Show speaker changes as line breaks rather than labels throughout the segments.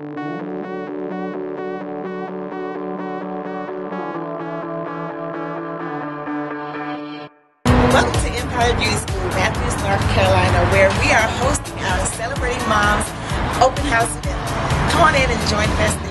Welcome to Empire Beauty School, Matthews, North Carolina, where we are hosting our Celebrating Moms open house event. Come on in and join festivities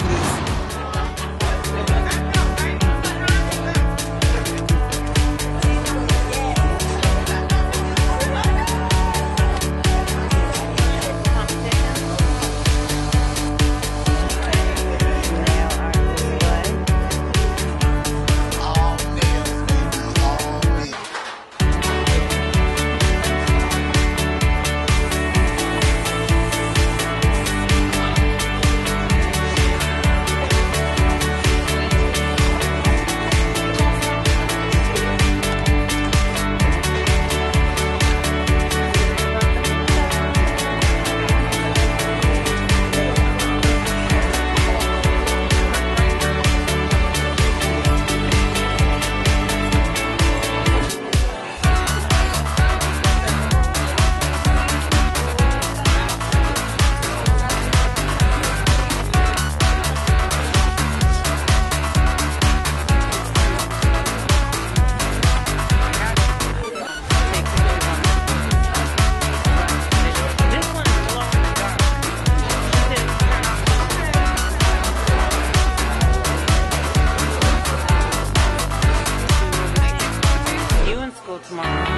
tomorrow.